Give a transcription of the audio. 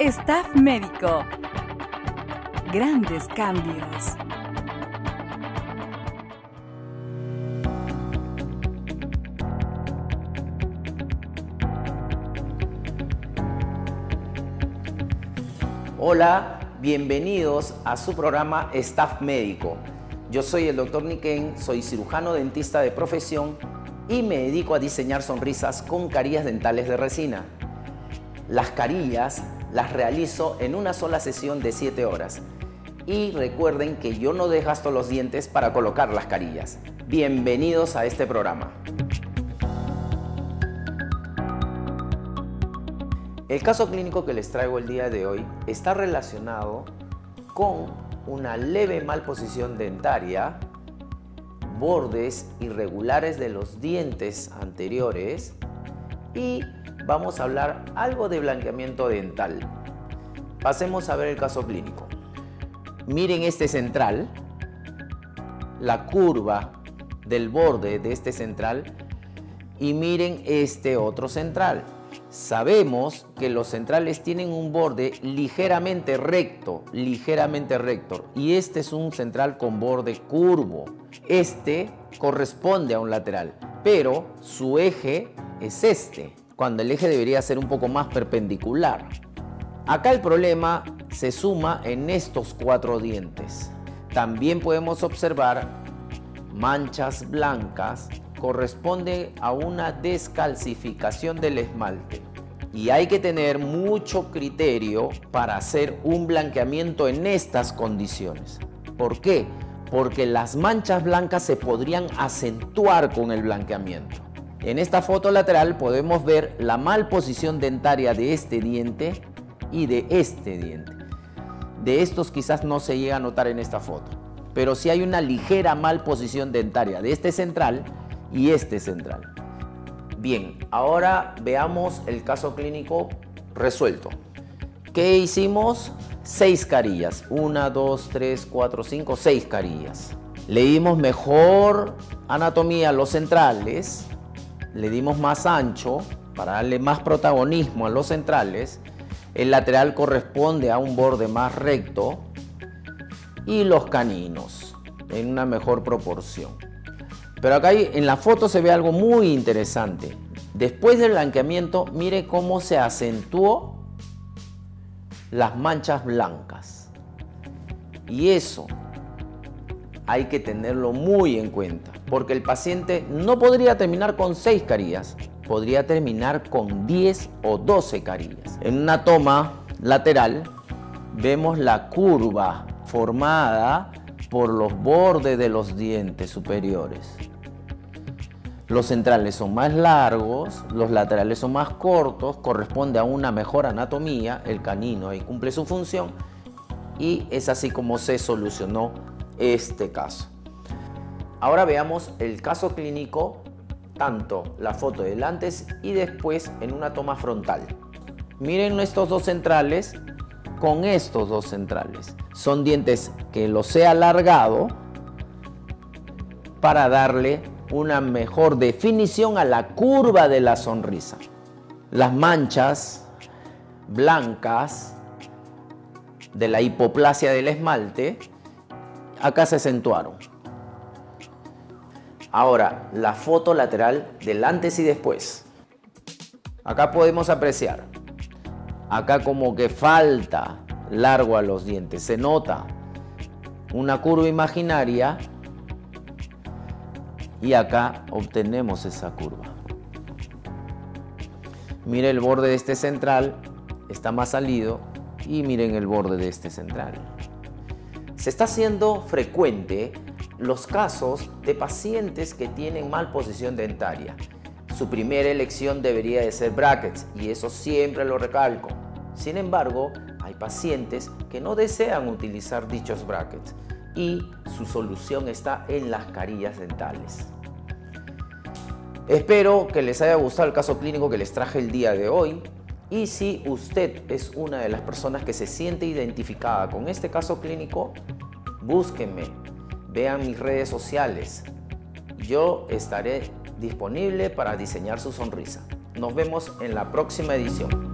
Staff médico. Grandes cambios. Hola, bienvenidos a su programa Staff Médico. Yo soy el doctor Niken, soy cirujano dentista de profesión y me dedico a diseñar sonrisas con carillas dentales de resina. Las carillas las realizo en una sola sesión de 7 horas. Y recuerden que yo no desgasto los dientes para colocar las carillas. Bienvenidos a este programa. El caso clínico que les traigo el día de hoy está relacionado con una leve malposición dentaria, bordes irregulares de los dientes anteriores y vamos a hablar algo de blanqueamiento dental. Pasemos a ver el caso clínico. Miren este central, la curva del borde de este central y miren este otro central. Sabemos que los centrales tienen un borde ligeramente recto, ligeramente recto, y este es un central con borde curvo. Este corresponde a un lateral, pero su eje es este cuando el eje debería ser un poco más perpendicular. Acá el problema se suma en estos cuatro dientes. También podemos observar manchas blancas corresponde a una descalcificación del esmalte. Y hay que tener mucho criterio para hacer un blanqueamiento en estas condiciones. ¿Por qué? Porque las manchas blancas se podrían acentuar con el blanqueamiento. En esta foto lateral podemos ver la mal posición dentaria de este diente y de este diente. De estos quizás no se llega a notar en esta foto, pero sí hay una ligera mal posición dentaria de este central y este central. Bien, ahora veamos el caso clínico resuelto. ¿Qué hicimos? Seis carillas. Una, dos, tres, cuatro, cinco, seis carillas. Le dimos mejor anatomía los centrales le dimos más ancho para darle más protagonismo a los centrales. El lateral corresponde a un borde más recto y los caninos en una mejor proporción. Pero acá en la foto se ve algo muy interesante. Después del blanqueamiento, mire cómo se acentuó las manchas blancas. Y eso hay que tenerlo muy en cuenta, porque el paciente no podría terminar con 6 carillas, podría terminar con 10 o 12 carillas. En una toma lateral vemos la curva formada por los bordes de los dientes superiores. Los centrales son más largos, los laterales son más cortos, corresponde a una mejor anatomía, el canino ahí cumple su función y es así como se solucionó este caso. Ahora veamos el caso clínico, tanto la foto del antes y después en una toma frontal. Miren estos dos centrales con estos dos centrales. Son dientes que los he alargado para darle una mejor definición a la curva de la sonrisa. Las manchas blancas de la hipoplasia del esmalte acá se acentuaron. Ahora, la foto lateral del antes y después. Acá podemos apreciar. Acá como que falta largo a los dientes. Se nota una curva imaginaria y acá obtenemos esa curva. Mire el borde de este central, está más salido y miren el borde de este central se está haciendo frecuente los casos de pacientes que tienen mal posición dentaria. Su primera elección debería de ser brackets y eso siempre lo recalco. Sin embargo, hay pacientes que no desean utilizar dichos brackets y su solución está en las carillas dentales. Espero que les haya gustado el caso clínico que les traje el día de hoy. Y si usted es una de las personas que se siente identificada con este caso clínico, búsquenme, vean mis redes sociales. Yo estaré disponible para diseñar su sonrisa. Nos vemos en la próxima edición.